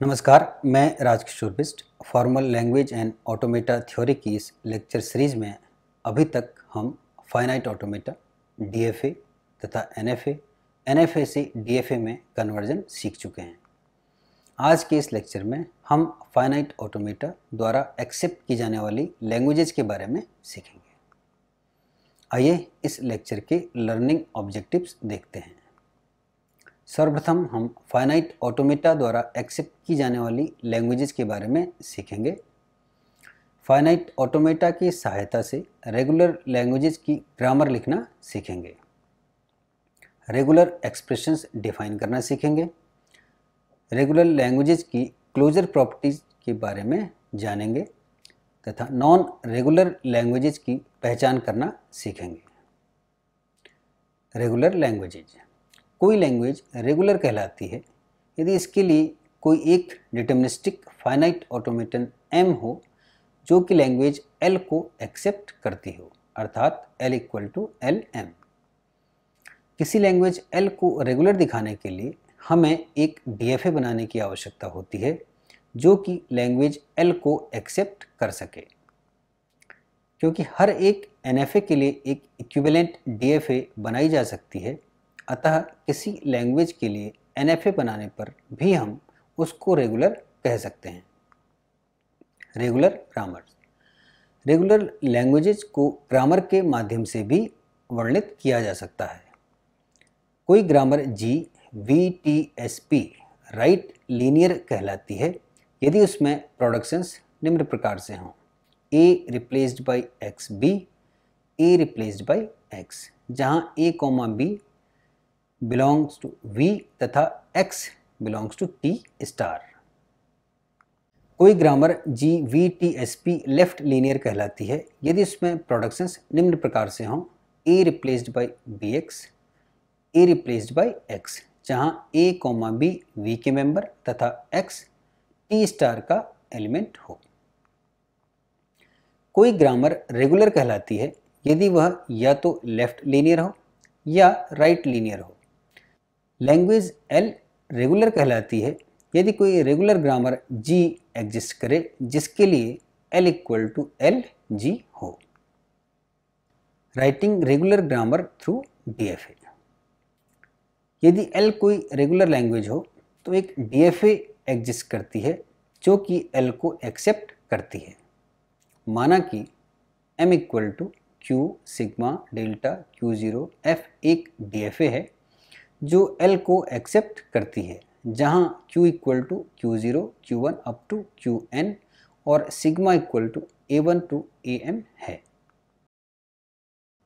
नमस्कार, मैं Rajkishor Bist formal language and automata theory की इस लेक्चर सीरीज़ में अभी तक हम फाइनाइट ऑटोमेटा डीएफए तथा एनएफए एनएफए से डीएफए में कन्वर्जन सीख चुके हैं। आज के इस लेक्चर में हम फाइनाइट ऑटोमेटा द्वारा एक्सेप्ट की जाने वाली लैंग्वेजेस के बारे में सीखेंगे। आइए इस लेक्चर के लर्निंग ऑब्जेक्टिव्स देखते हैं। सर्वप्रथम हम फाइनाइट ऑटोमेटा द्वारा एक्सेप्ट की जाने वाली लैंग्वेजेस के बारे में सीखेंगे। फाइनाइट ऑटोमेटा की सहायता से रेगुलर लैंग्वेजेस की ग्रामर लिखना सीखेंगे। रेगुलर एक्सप्रेशंस डिफाइन करना सीखेंगे। रेगुलर लैंग्वेजेस की क्लोजर प्रॉपर्टीज़ के बारे में जानेंगे तथा नॉन रेगुलर लैंग्वेजेस की पहचान करना सीखेंगे। रेगुलर लैंग्वेजेज कोई लैंग्वेज रेगुलर कहलाती है। यदि इसके लिए कोई एक डिटर्मिनिस्टिक फाइनाइट ऑटोमेटन एम हो, जो कि लैंग्वेज एल को एक्सेप्ट करती हो, अर्थात L equal to L M किसी लैंग्वेज एल को रेगुलर दिखाने के लिए हमें एक डी एफ़ ए बनाने की आवश्यकता होती है, जो कि लैंग्वेज एल को एक्सेप्ट कर सके। क्योंकि हर एक एन एफ़ ए के लिए एक इक्विवेलेंट डी एफ़ ए बनाई जा सकती है अतः किसी लैंग्वेज के लिए एन बनाने पर भी हम उसको रेगुलर कह सकते हैं। रेगुलर ग्रामर रेगुलर लैंग्वेजेज को ग्रामर के माध्यम से भी वर्णित किया जा सकता है। कोई grammar G V T S P right linear कहलाती है, यदि उसमें प्रोडक्शंस निम्न प्रकार से हों। A replaced by X B A replaced by X जहाँ A comma B belongs to V तथा X belongs to T star. कोई grammar G V T S P left linear कहलाती है। यदि उसमें प्रोडक्शंस निम्न प्रकार से हों A replaced by B X A replaced by X जहाँ ए कॉमा बी वी के मेंबर तथा एक्स टी स्टार का एलिमेंट हो। कोई ग्रामर रेगुलर कहलाती है। यदि वह या तो लेफ़्ट लीनियर हो या राइट right लीनियर हो लैंग्वेज एल रेगुलर कहलाती है, यदि कोई रेगुलर ग्रामर जी एग्जिस्ट करे, जिसके लिए L equal to L G हो। Writing regular grammar through D F A यदि एल कोई रेगुलर लैंग्वेज हो तो एक डी एफ़ ए एग्जिस्ट करती है, जो कि एल को एक्सेप्ट करती है। माना कि M equal to Q sigma delta Q zero F एक डी एफ़ ए है जो L को एक्सेप्ट करती है, जहाँ Q equal to Q zero Q one up to Q N और sigma equal to A one to A M है।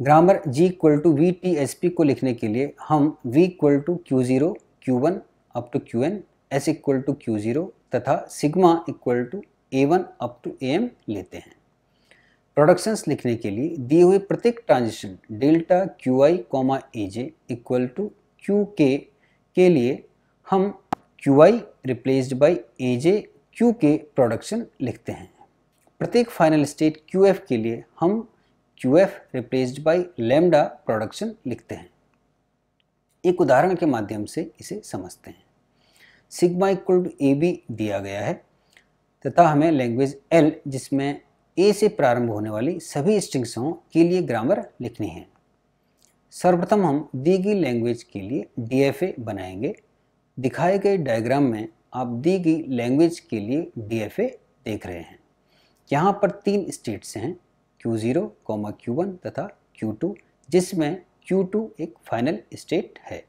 Grammar G equal to V T S P को लिखने के लिए हम V equal to Q zero Q one up to Q N S equal to Q zero तथा sigma equal to A one up to A M लेते हैं। Productions लिखने के लिए दिए हुए प्रत्येक transition delta Q I comma A J equal to Q K के लिए हम Q I replaced by A J Q K production लिखते हैं। प्रत्येक फाइनल स्टेट क्यू एफ़ के लिए हम Q F replaced by lambda production लिखते हैं। एक उदाहरण के माध्यम से इसे समझते हैं। सिग्मा इक्वल ए बी दिया गया है, तथा हमें लैंग्वेज एल जिसमें ए से प्रारंभ होने वाली सभी स्ट्रिंग्सों के लिए ग्रामर लिखनी है। सर्वप्रथम हम दी गई लैंग्वेज के लिए डीएफए बनाएँगे। दिखाए गए डायग्राम में आप दी गई लैंग्वेज के लिए डीएफए देख रहे हैं। यहाँ पर तीन स्टेट्स हैं Q0, कॉमा Q1 तथा Q2 जिसमें Q2 एक फाइनल स्टेट है।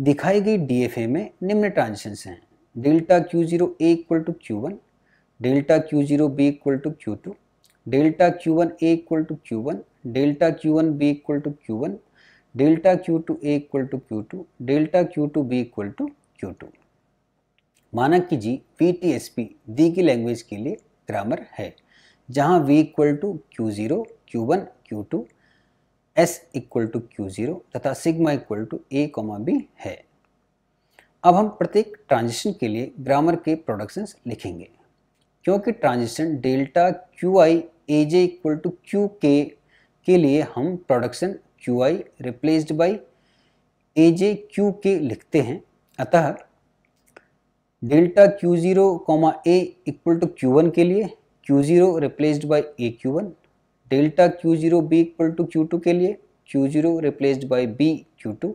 दिखाई गई DFA में निम्न ट्रांजिशंस हैं। Delta Q zero A equal to Q one delta Q zero B equal to Q two delta Q one A equal to Q one delta Q one B equal to Q one, delta Q two A equal to Q two delta Q two B equal to Q two माना कि G P T S P दी की language के लिए grammar है, जहाँ V equal to Q zero Q one Q two S equal to Q zero तथा sigma equal to A comma B है। अब हम प्रत्येक ट्रांजिशन के लिए ग्रामर के प्रोडक्शंस लिखेंगे, क्योंकि transition delta Q I A J equal to Q K के लिए हम production Q I replaced by A J Q K लिखते हैं। अतः delta Q zero comma A equal to Q one के लिए Q zero replaced by A Q one delta Q zero B equal to Q two के लिए Q zero replaced by B Q two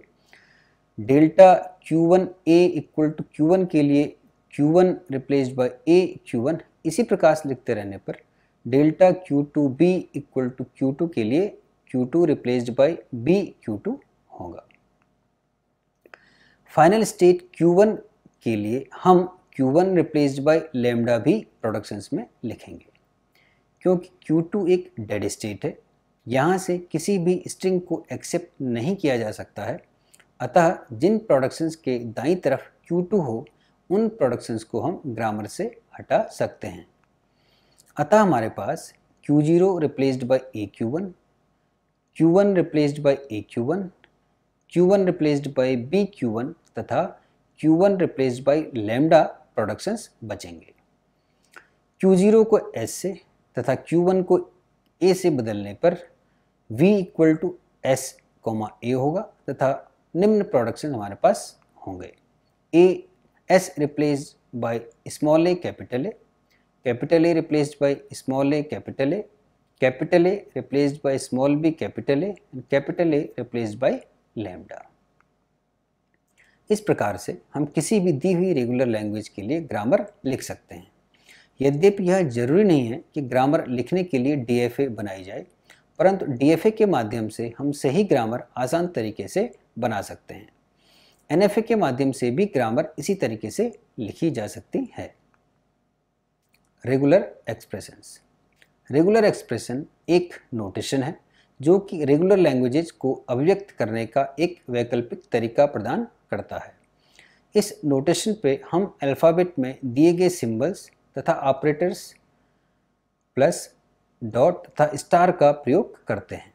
delta Q one A equal to Q one के लिए Q one replaced by A Q one इसी प्रकार से लिखते रहने पर delta Q two B equal to Q two के लिए Q two replaced by B Q two होगा। फाइनल स्टेट क्यू वन के लिए हम Q one replaced by lambda भी प्रोडक्शंस में लिखेंगे। क्योंकि क्यू टू एक डेड स्टेट है, यहाँ से किसी भी स्ट्रिंग को एक्सेप्ट नहीं किया जा सकता है। अतः जिन प्रोडक्शंस के दाई तरफ़ Q2 हो, उन प्रोडक्शंस को हम ग्रामर से हटा सकते हैं। अतः हमारे पास Q0 zero replaced by A Q one Q one replaced by A Q one Q one replaced by B Q one तथा Q one replaced by lambda productions बचेंगे। Q0 को S से तथा Q1 को A से बदलने पर V equal to S comma A होगा तथा निम्न प्रोडक्शन हमारे पास होंगे। A S replace by small A capital A capital A replaced by small A capital A capital A replaced by small B capital A capital A replaced by lambda इस प्रकार से हम किसी भी दी हुई रेगुलर लैंग्वेज के लिए grammar लिख सकते हैं। यद्यपि यह ज़रूरी नहीं है कि ग्रामर लिखने के लिए डीएफए बनाई जाए, परंतु डीएफए के माध्यम से हम सही ग्रामर आसान तरीके से बना सकते हैं। एनएफए के माध्यम से भी ग्रामर इसी तरीके से लिखी जा सकती है। Regular expressions. रेगुलर एक्सप्रेशन एक नोटेशन है, जो कि रेगुलर लैंग्वेजेज को अभिव्यक्त करने का एक वैकल्पिक तरीका प्रदान करता है। इस नोटेशन पे हम अल्फ़ाबेट में दिए गए सिंबल्स तथा ऑपरेटर्स प्लस डॉट तथा स्टार का प्रयोग करते हैं।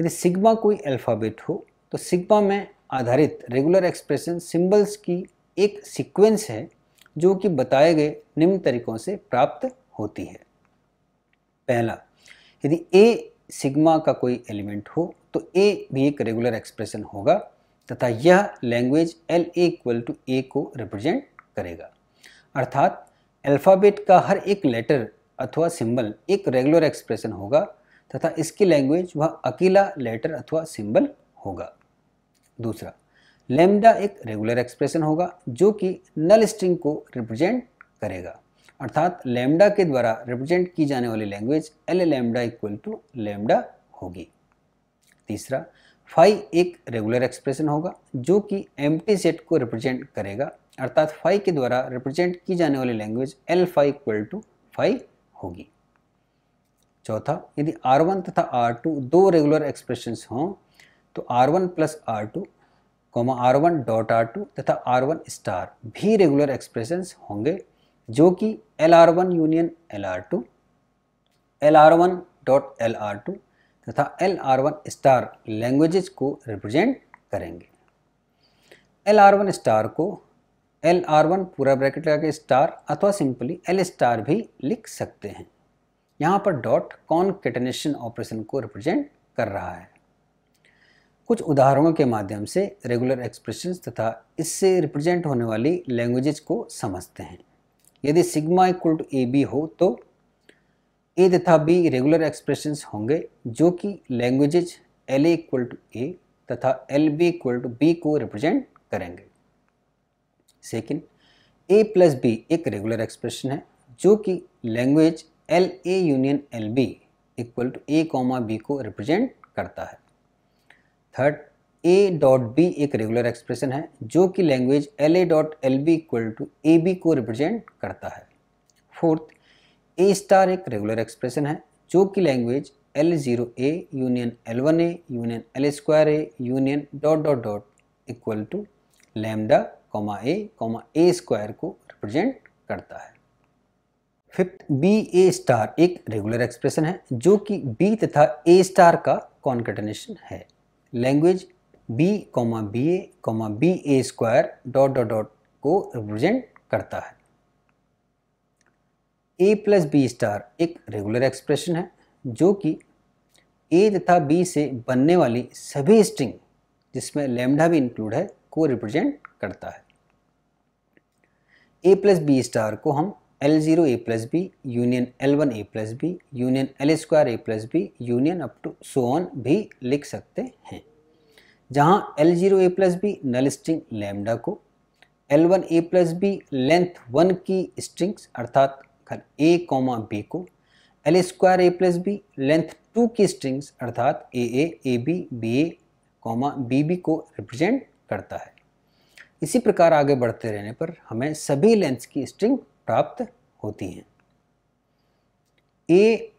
यदि सिग्मा कोई अल्फ़ाबेट हो तो सिग्मा में आधारित रेगुलर एक्सप्रेशन सिंबल्स की एक सीक्वेंस है जो कि बताए गए निम्न तरीकों से प्राप्त होती है। पहला, यदि ए सिग्मा का कोई एलिमेंट हो तो ए भी एक रेगुलर एक्सप्रेशन होगा तथा यह language L A equal to A को रिप्रेजेंट करेगा। अर्थात अल्फ़ाबेट का हर एक लेटर अथवा सिंबल एक रेगुलर एक्सप्रेशन होगा तथा इसकी लैंग्वेज वह अकेला लेटर अथवा सिंबल होगा। दूसरा लेमडा एक रेगुलर एक्सप्रेशन होगा जो कि नल स्ट्रिंग को रिप्रेजेंट करेगा। अर्थात लेमडा के द्वारा रिप्रेजेंट की जाने वाली language L lambda equal to lambda होगी। तीसरा फाइव एक रेगुलर एक्सप्रेशन होगा जो कि एम सेट को रिप्रेजेंट करेगा। अर्थात फाइव के द्वारा रिप्रेजेंट की जाने वाली language L five equal to five होगी। चौथा, यदि आर वन तथा आर टू दो रेगुलर एक्सप्रेशन हों तो R one plus R two comma R one dot R two तथा आर वन स्टार भी रेगुलर एक्सप्रेशंस होंगे, जो कि L R one union, L R two, L R one dot L R two तथा L R one star languages को represent करेंगे। L R one star को L R one पूरा bracket लगा के स्टार अथवा सिंपली एल स्टार भी लिख सकते हैं। यहाँ पर डॉट कॉन्केटनेशन ऑपरेशन को रिप्रेजेंट कर रहा है। कुछ उदाहरणों के माध्यम से रेगुलर एक्सप्रेशंस तथा इससे रिप्रेजेंट होने वाली लैंग्वेजेस को समझते हैं। यदि sigma equal to A B हो तो ए तथा बी रेगुलर एक्सप्रेशंस होंगे, जो कि languages L A equal to A तथा L B equal to B को रिप्रेजेंट करेंगे। सेकेंड ए प्लस बी एक रेगुलर एक्सप्रेशन है, जो कि language L A union L B equal to A comma B को रिप्रेजेंट करता है। थर्ड ए डॉट बी एक रेगुलर एक्सप्रेशन है, जो कि language L A dot L B equal to A B को रिप्रेजेंट करता है। फोर्थ ए स्टार एक रेगुलर एक्सप्रेशन है, जो कि language L zero A union L one A union L square A union dot dot dot equal to lambda comma A comma A square को represent करता है। फिफ्थ बी ए star एक regular expression है, जो कि बी तथा ए star का concatenation है। Language B comma B A comma B A square dot dot dot को रिप्रेजेंट करता है। ए प्लस बी स्टार एक रेगुलर एक्सप्रेशन है, जो कि ए तथा बी से बनने वाली सभी स्ट्रिंग जिसमें लेमडा भी इंक्लूड है, को रिप्रेजेंट करता है। ए प्लस बी स्टार को हम L zero A plus B union L one A plus B union L square A plus B union up to so on भी लिख सकते हैं। जहाँ L zero A plus B null string lambda को L one A plus B length one की strings अर्थात ए comma B को L square A plus B length two की स्ट्रिंग्स अर्थात A A A B B A comma B B को represent करता है। इसी प्रकार आगे बढ़ते रहने पर हमें सभी लेंथ्स की स्ट्रिंग प्राप्त होती हैं। A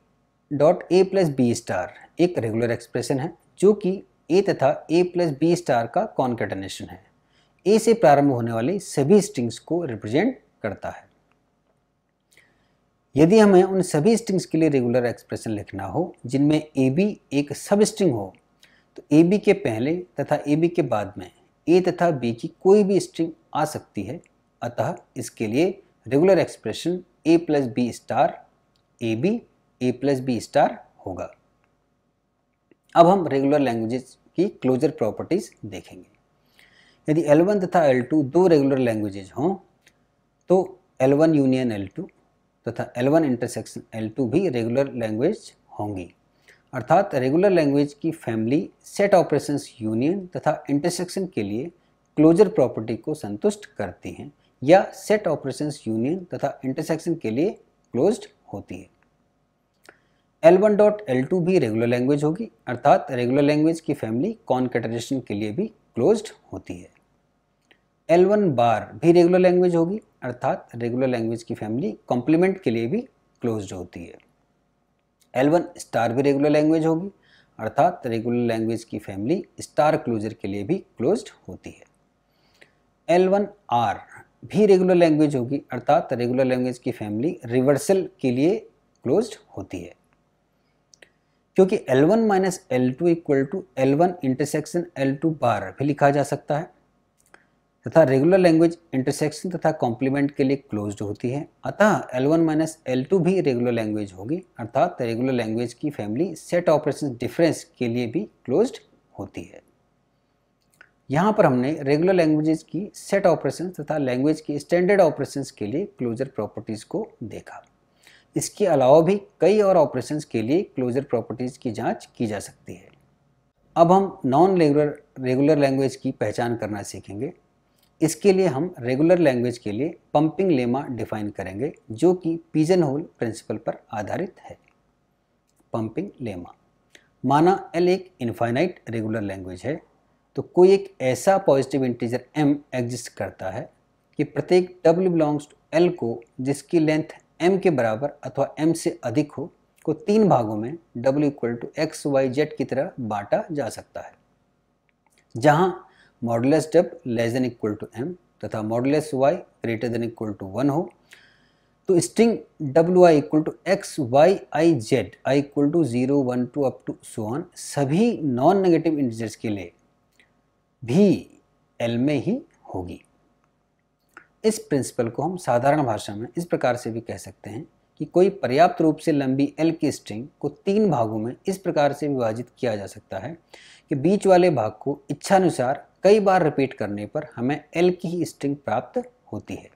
dot A plus B star एक रेगुलर एक्सप्रेशन है, जो कि ए तथा ए प्लस बी स्टार का कॉन्केटनेशन है। ए से प्रारंभ होने वाली सभी स्ट्रिंग्स को रिप्रेजेंट करता है। यदि हमें उन सभी स्ट्रिंग्स के लिए रेगुलर एक्सप्रेशन लिखना हो, जिनमें ए बी एक सब स्ट्रिंग हो तो ए बी के पहले तथा ए बी के बाद में ए तथा बी की कोई भी स्ट्रिंग आ सकती है। अतः इसके लिए regular expression A plus B star A B A plus B star होगा। अब हम रेगुलर लैंग्वेजेस की क्लोजर प्रॉपर्टीज़ देखेंगे। यदि L1 तथा L2 दो रेगुलर लैंग्वेजेज हों तो L1 यूनियन L2 तथा L1 इंटरसेक्शन L2 भी रेगुलर लैंग्वेज होंगी। अर्थात रेगुलर लैंग्वेज की फैमिली सेट ऑपरेशंस यूनियन तथा इंटरसेक्शन के लिए क्लोजर प्रॉपर्टी को संतुष्ट करती हैं। या सेट ऑपरेशंस यूनियन तथा इंटरसेक्शन के लिए क्लोज्ड होती है। L1 डॉट L2 भी रेगुलर लैंग्वेज होगी, अर्थात रेगुलर लैंग्वेज की फैमिली कॉन्केटरेशन के लिए भी क्लोज्ड होती है। L1 बार भी रेगुलर लैंग्वेज होगी, अर्थात रेगुलर लैंग्वेज की फैमिली कॉम्प्लीमेंट के लिए भी क्लोज्ड होती है। L1 स्टार भी रेगुलर लैंग्वेज होगी, अर्थात रेगुलर लैंग्वेज की फैमिली स्टार क्लोजर के लिए भी क्लोज्ड होती है। L1 R भी रेगुलर लैंग्वेज होगी, अर्थात रेगुलर लैंग्वेज की फैमिली रिवर्सल के लिए क्लोज होती है। क्योंकि L1 one minus L two equal to L one intersection L two बार भी लिखा जा सकता है, तथा रेगुलर लैंग्वेज इंटरसेक्शन तथा कॉम्प्लीमेंट के लिए क्लोज्ड होती है। अतः L1 one minus L two भी रेगुलर लैंग्वेज होगी, अर्थात रेगुलर लैंग्वेज की फैमिली सेट ऑपरेशन डिफरेंस के लिए भी क्लोज्ड होती है। यहाँ पर हमने रेगुलर लैंग्वेजेस की सेट ऑपरेशन तथा लैंग्वेज की स्टैंडर्ड ऑपरेशंस के लिए क्लोजर प्रॉपर्टीज़ को देखा। इसके अलावा भी कई और ऑपरेशंस के लिए क्लोजर प्रॉपर्टीज़ की जाँच की जा सकती है। अब हम नॉन रेगुलर रेगुलर लैंग्वेज की पहचान करना सीखेंगे। इसके लिए हम रेगुलर लैंग्वेज के लिए पंपिंग लेमा डिफाइन करेंगे, जो कि पीजन होल प्रिंसिपल पर आधारित है। पंपिंग लेमा माना एल एक इनफाइनाइट रेगुलर लैंग्वेज है। तो कोई एक ऐसा पॉजिटिव इंटीजर m एग्जिस्ट करता है कि प्रत्येक w बिलोंग्स टू l को, जिसकी लेंथ m के बराबर अथवा m से अधिक हो, को तीन भागों में w equal to X Y Z की तरह बांटा जा सकता है। जहाँ modulus dub less than equal to M तथा modulus Y greater than equal to one हो तो string W I equal to X Y I Z I equal to zero one two up to so on सभी non negative integers के लिए भी L में ही होगी। इस प्रिंसिपल को हम साधारण भाषा में इस प्रकार से भी कह सकते हैं कि कोई पर्याप्त रूप से लंबी एल की स्ट्रिंग को तीन भागों में इस प्रकार से विभाजित किया जा सकता है कि बीच वाले भाग को इच्छानुसार कई बार रिपीट करने पर हमें एल की ही स्ट्रिंग प्राप्त होती है।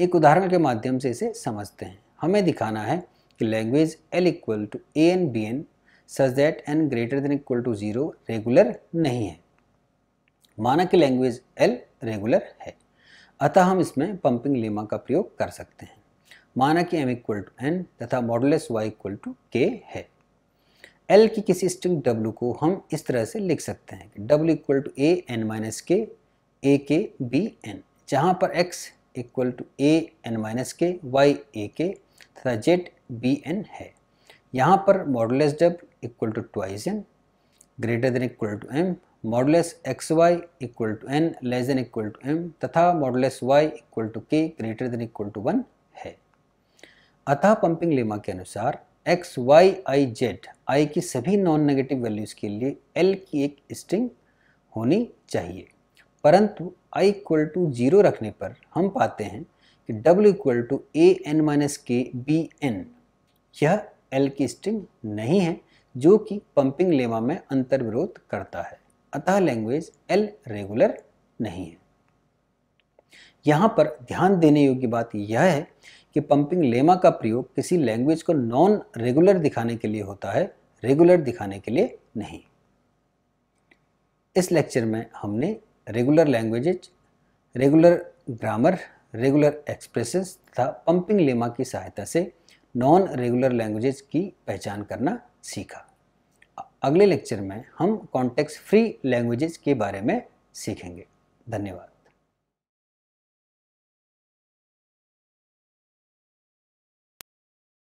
एक उदाहरण के माध्यम से इसे समझते हैं। हमें दिखाना है कि language L equal to A N B N such that N greater than equal to zero regular नहीं है। माना कि लैंग्वेज एल रेगुलर है। अतः हम इसमें पंपिंग लेमा का प्रयोग कर सकते हैं। माना कि एम इक्वल टू एन तथा मॉडलेस वाई इक्वल टू के है। एल की किसी स्ट्रिंग डब्ल्यू को हम इस तरह से लिख सकते हैं कि W equal to A N minus K A K B N जहाँ पर X equal to A N minus K Y A K तथा जेड बी एन है। यहाँ पर modulus dub equal to twice N greater than equal to M modulus X Y equal to N less than equal to M तथा modulus Y equal to K greater than equal to one है। अतः pumping lemma के अनुसार X Y I Z I की सभी non negative values के लिए L की एक स्ट्रिंग होनी चाहिए। परंतु आई इक्वल टू ज़ीरो रखने पर हम पाते हैं कि W equal to A N minus K B N यह एल की स्ट्रिंग नहीं है, जो कि पंपिंग लेमा में अंतर्विरोध करता है। अतः लैंग्वेज एल रेगुलर नहीं है। यहाँ पर ध्यान देने योग्य बात यह है कि पंपिंग लेमा का प्रयोग किसी लैंग्वेज को नॉन रेगुलर दिखाने के लिए होता है रेगुलर दिखाने के लिए नहीं। इस लेक्चर में हमने regular languages regular grammar regular expressions तथा पंपिंग लेमा की सहायता से नॉन रेगुलर लैंग्वेजेज की पहचान करना सीखा। अगले लेक्चर में हम कॉन्टेक्स्ट फ्री लैंग्वेजेस के बारे में सीखेंगे। धन्यवाद।